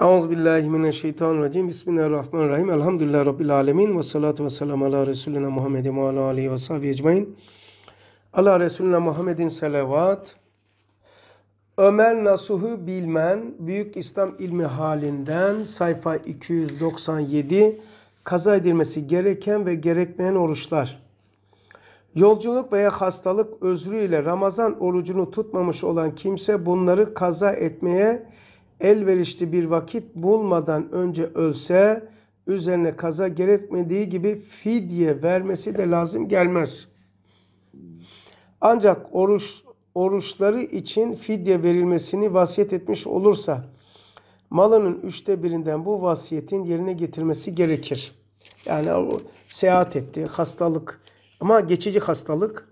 Euzubillahimineşşeytanirracim. Bismillahirrahmanirrahim. Elhamdülillah Rabbil alemin. Ve salatu ve selamu ala Resulina Muhammedin ve ala aleyhi ve sahibi ecmain. Ala Resulina Muhammedin selavat. Ömer Nasuh'u bilmen, Büyük İslam ilmi halinden sayfa 297 kaza edilmesi gereken ve gerekmeyen oruçlar. Yolculuk veya hastalık özrüyle Ramazan orucunu tutmamış olan kimse bunları kaza etmeye elverişli bir vakit bulmadan önce ölse üzerine kaza gerekmediği gibi fidye vermesi de lazım gelmez. Ancak oruç oruçları için fidye verilmesini vasiyet etmiş olursa malının üçte birinden bu vasiyetin yerine getirmesi gerekir. Yani seyahat etti, hastalık ama geçici hastalık,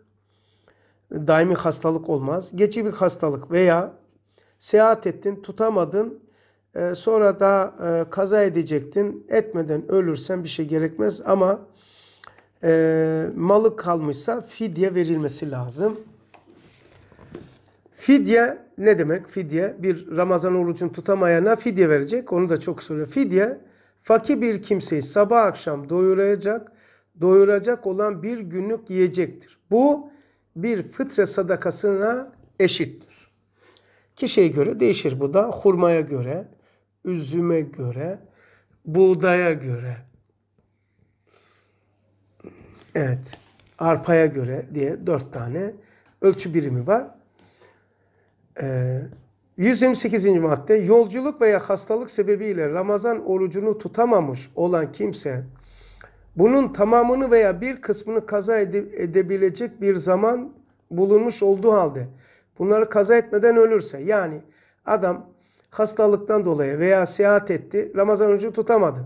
daimi hastalık olmaz. Geçici bir hastalık veya seyahat ettin, tutamadın, e, sonra da e, kaza edecektin, etmeden ölürsen bir şey gerekmez ama e, malı kalmışsa fidye verilmesi lazım. Fidye ne demek? Fidye bir Ramazan orucunu tutamayana fidye verecek. Onu da çok soruyor. Fidye fakir bir kimseyi sabah akşam doyuracak, doyuracak olan bir günlük yiyecektir. Bu bir fıtre sadakasına eşittir. Kişiye göre değişir bu da. Hurmaya göre, üzüme göre, buğdaya göre. Evet, arpaya göre diye dört tane ölçü birimi var. 128. Ee, madde yolculuk veya hastalık sebebiyle Ramazan orucunu tutamamış olan kimse bunun tamamını veya bir kısmını kaza edebilecek bir zaman bulunmuş olduğu halde bunları kaza etmeden ölürse yani adam hastalıktan dolayı veya seyahat etti Ramazan orucu tutamadı.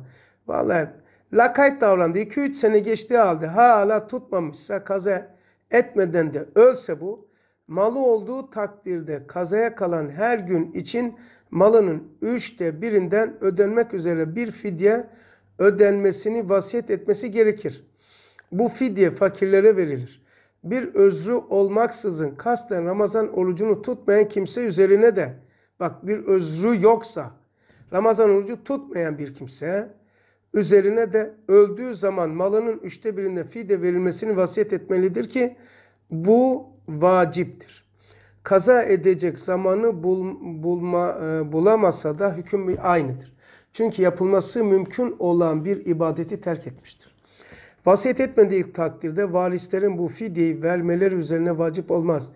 Vallahi lakayt davrandı 2-3 sene geçtiği halde hala tutmamışsa kaza etmeden de ölse bu malı olduğu takdirde kazaya kalan her gün için malının üçte birinden ödenmek üzere bir fidye ödenmesini vasiyet etmesi gerekir. Bu fidye fakirlere verilir. Bir özrü olmaksızın kasten Ramazan orucunu tutmayan kimse üzerine de bak bir özrü yoksa Ramazan orucu tutmayan bir kimse üzerine de öldüğü zaman malının üçte birinde fidye verilmesini vasiyet etmelidir ki bu vaciptir. Kaza edecek zamanı bul, bulma, e, bulamasa da hüküm aynıdır. Çünkü yapılması mümkün olan bir ibadeti terk etmiştir. Vasiyet etmediği takdirde varislerin bu fidyeyi vermeleri üzerine vacip olmaz.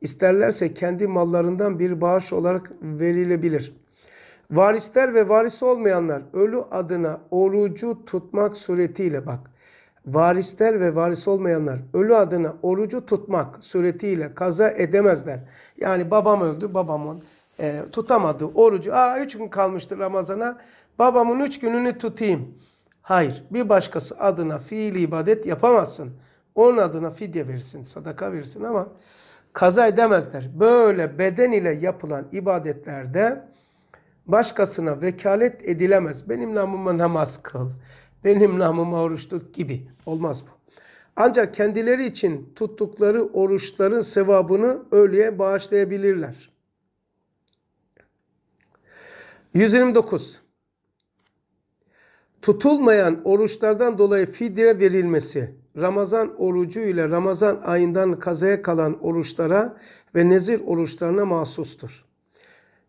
İsterlerse kendi mallarından bir bağış olarak verilebilir. Varisler ve varisi olmayanlar ölü adına orucu tutmak suretiyle bak varisler ve varis olmayanlar ölü adına orucu tutmak suretiyle kaza edemezler. Yani babam öldü, babamın e, tutamadı orucu. Aa üç gün kalmıştır Ramazan'a, babamın üç gününü tutayım. Hayır, bir başkası adına fiili ibadet yapamazsın. Onun adına fidye verirsin, sadaka verirsin ama kaza edemezler. Böyle beden ile yapılan ibadetlerde başkasına vekalet edilemez. Benim namıma namaz kıl, benim namıma oruç tut gibi. Olmaz bu. Ancak kendileri için tuttukları oruçların sevabını ölüye bağışlayabilirler. 129. Tutulmayan oruçlardan dolayı fidye verilmesi, Ramazan orucu ile Ramazan ayından kazaya kalan oruçlara ve nezir oruçlarına mahsustur.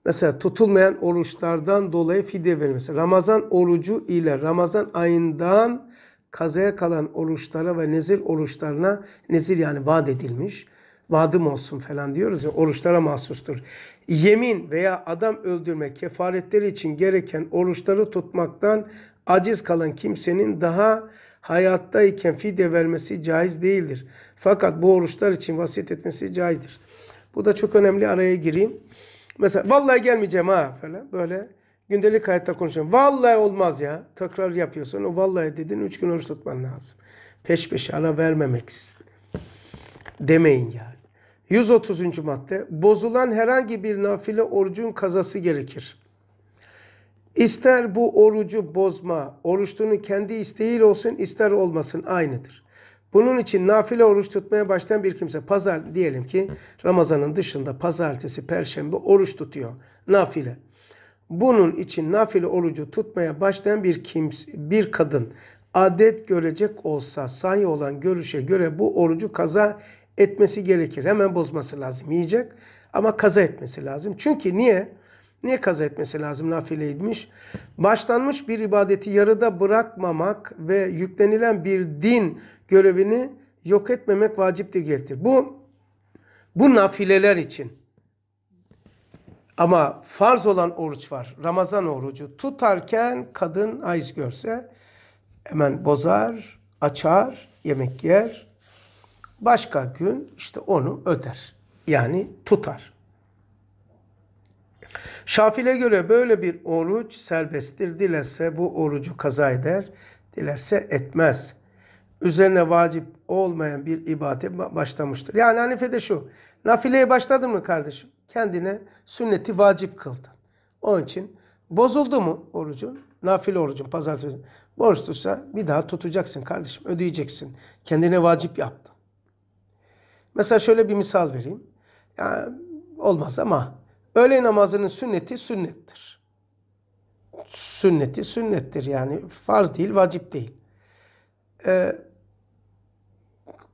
Mesela tutulmayan oruçlardan dolayı fidye verilmesi. Ramazan orucu ile Ramazan ayından kazaya kalan oruçlara ve nezir oruçlarına nezir yani vaat edilmiş. Vadım olsun falan diyoruz ya oruçlara mahsustur. Yemin veya adam öldürme kefaretleri için gereken oruçları tutmaktan aciz kalan kimsenin daha hayattayken fidye vermesi caiz değildir. Fakat bu oruçlar için vasiyet etmesi caizdir. Bu da çok önemli araya gireyim. Mesela vallahi gelmeyeceğim ha falan böyle gündelik hayatta konuşuyorum. Vallahi olmaz ya. Tekrar yapıyorsun. O vallahi dedin üç gün oruç tutman lazım. Peş peşe ara vermemek demeyin yani. 130. madde bozulan herhangi bir nafile orucun kazası gerekir. İster bu orucu bozma, oruçluğunun kendi isteğiyle olsun ister olmasın aynıdır. Bunun için nafile oruç tutmaya başlayan bir kimse pazar diyelim ki Ramazan'ın dışında pazartesi, perşembe oruç tutuyor. Nafile. Bunun için nafile orucu tutmaya başlayan bir kimse, bir kadın adet görecek olsa sahi olan görüşe göre bu orucu kaza etmesi gerekir. Hemen bozması lazım. Yiyecek ama kaza etmesi lazım. Çünkü niye? Niye kaza etmesi lazım nafileymiş? Başlanmış bir ibadeti yarıda bırakmamak ve yüklenilen bir din görevini yok etmemek vaciptir gerektir. Bu bu nafileler için. Ama farz olan oruç var. Ramazan orucu. Tutarken kadın ayız görse hemen bozar, açar, yemek yer. Başka gün işte onu öder. Yani tutar. Şafile göre böyle bir oruç serbesttir. Dilerse bu orucu kaza eder, dilerse etmez. Üzerine vacip olmayan bir ibadete başlamıştır. Yani Hanife'de şu, nafileye başladın mı kardeşim? Kendine sünneti vacip kıldın. Onun için bozuldu mu orucun? Nafile orucun pazartesi. Borç bir daha tutacaksın kardeşim. Ödeyeceksin. Kendine vacip yaptın. Mesela şöyle bir misal vereyim. Yani olmaz ama öğle namazının sünneti sünnettir. Sünneti sünnettir yani farz değil, vacip değil. Ee,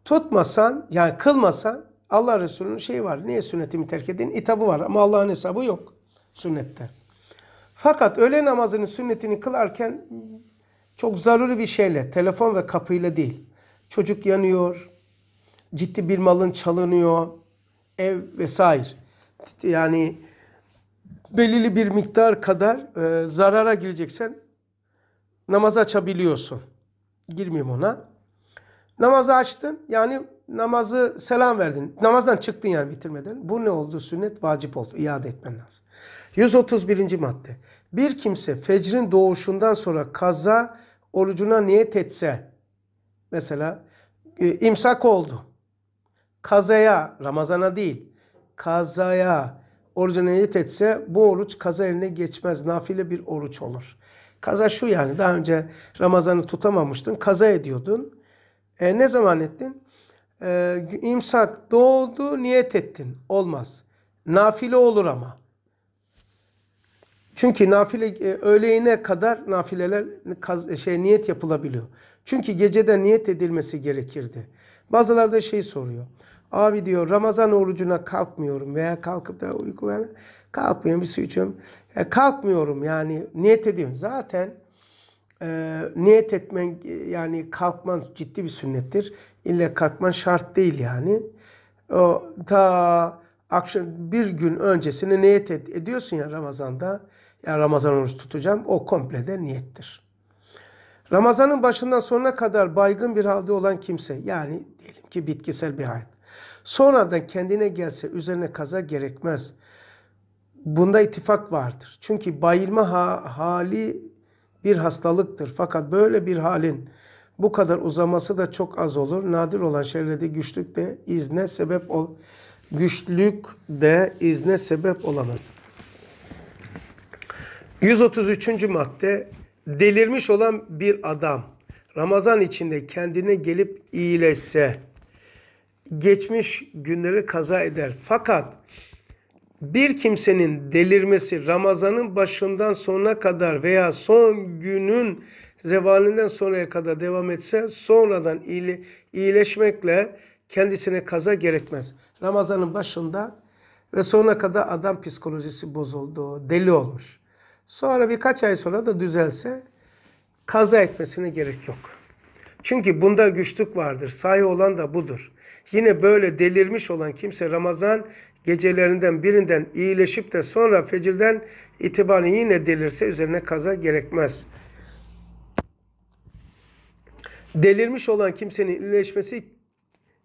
tutmasan yani kılmasan Allah Resulü'nün şeyi var. Niye sünnetimi terk edin? İtabı var ama Allah'ın hesabı yok sünnette. Fakat öğle namazının sünnetini kılarken çok zaruri bir şeyle, telefon ve kapıyla değil. Çocuk yanıyor, ciddi bir malın çalınıyor, ev vesaire. Yani belirli bir miktar kadar e, zarara gireceksen namaz açabiliyorsun. Girmeyeyim ona. Namazı açtın yani namazı selam verdin. Namazdan çıktın yani bitirmeden. Bu ne oldu? Sünnet vacip oldu. İade etmen lazım. 131. madde. Bir kimse fecrin doğuşundan sonra kaza orucuna niyet etse mesela e, imsak oldu. Kazaya, Ramazana değil, kazaya orucuna niyet etse bu oruç kaza eline geçmez. Nafile bir oruç olur. Kaza şu yani daha önce Ramazan'ı tutamamıştın, kaza ediyordun. E, ne zaman ettin? E, imsak doğdu, niyet ettin. Olmaz. Nafile olur ama. Çünkü nafile e, öğleyine kadar nafileler kaz, şey niyet yapılabiliyor. Çünkü gecede niyet edilmesi gerekirdi. Bazıları da şey soruyor. Abi diyor Ramazan orucuna kalkmıyorum veya kalkıp da uyku ver kalkmıyorum bir su içiyorum. E, kalkmıyorum yani niyet ediyorum. Zaten e, niyet etmen yani kalkman ciddi bir sünnettir. İlle kalkman şart değil yani. O ta akşam bir gün öncesine niyet ed ediyorsun ya Ramazan'da. Ya Ramazan oruç tutacağım. O komple de niyettir. Ramazanın başından sonuna kadar baygın bir halde olan kimse yani diyelim ki bitkisel bir hayat. Sonradan kendine gelse üzerine kaza gerekmez. Bunda ittifak vardır. Çünkü bayılma ha hali bir hastalıktır. Fakat böyle bir halin bu kadar uzaması da çok az olur. Nadir olan şeylerde güçlük de izne sebep ol güçlük de izne sebep olamaz. 133. madde delirmiş olan bir adam Ramazan içinde kendine gelip iyileşse geçmiş günleri kaza eder. Fakat bir kimsenin delirmesi Ramazan'ın başından sonuna kadar veya son günün zevalinden sonraya kadar devam etse sonradan iyileşmekle kendisine kaza gerekmez. Ramazan'ın başında ve sonuna kadar adam psikolojisi bozuldu, deli olmuş. Sonra birkaç ay sonra da düzelse kaza etmesine gerek yok. Çünkü bunda güçlük vardır. Sahi olan da budur. Yine böyle delirmiş olan kimse Ramazan gecelerinden birinden iyileşip de sonra fecirden itibaren yine delirse üzerine kaza gerekmez. Delirmiş olan kimsenin iyileşmesi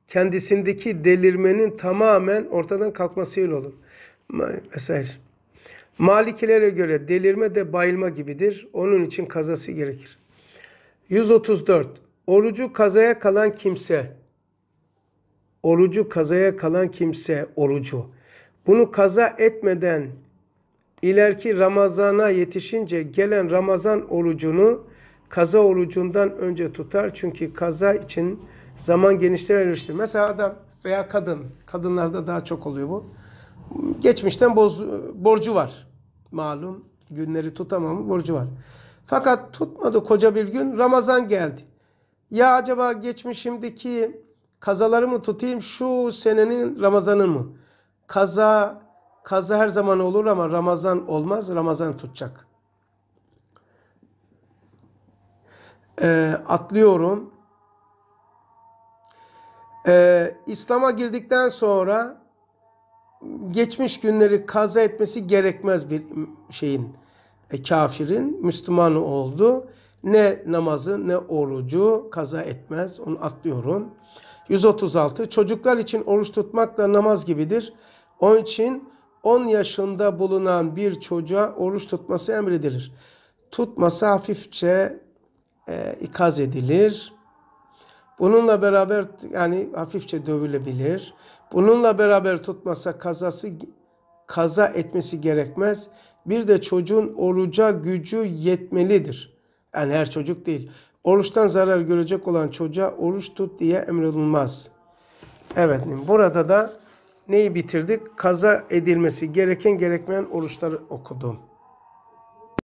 kendisindeki delirmenin tamamen ortadan kalkmasıyla olur. Mesela Malikilere göre delirme de bayılma gibidir. Onun için kazası gerekir. 134. Orucu kazaya kalan kimse orucu kazaya kalan kimse orucu. Bunu kaza etmeden ileriki Ramazan'a yetişince gelen Ramazan orucunu kaza orucundan önce tutar. Çünkü kaza için zaman genişlemiştir. Mesela adam veya kadın, kadınlarda daha çok oluyor bu. Geçmişten boz, borcu var malum. günleri tutamam borcu var. Fakat tutmadı koca bir gün Ramazan geldi. Ya acaba geçmişimdeki kazaları mı tutayım şu senenin Ramazan'ı mı? Kaza kaza her zaman olur ama Ramazan olmaz. Ramazan tutacak. Ee, atlıyorum. Ee, İslam'a girdikten sonra geçmiş günleri kaza etmesi gerekmez bir şeyin e, kafirin Müslüman oldu. Ne namazı ne orucu kaza etmez. Onu atlıyorum. 136. Çocuklar için oruç tutmak da namaz gibidir. Onun için 10 yaşında bulunan bir çocuğa oruç tutması emredilir. Tutması hafifçe e, ikaz edilir. Bununla beraber yani hafifçe dövülebilir. Bununla beraber tutmasa kazası kaza etmesi gerekmez. Bir de çocuğun oruca gücü yetmelidir. Yani her çocuk değil. Oruçtan zarar görecek olan çocuğa oruç tut diye emrolunmaz. Evet burada da neyi bitirdik? Kaza edilmesi gereken gerekmeyen oruçları okudum.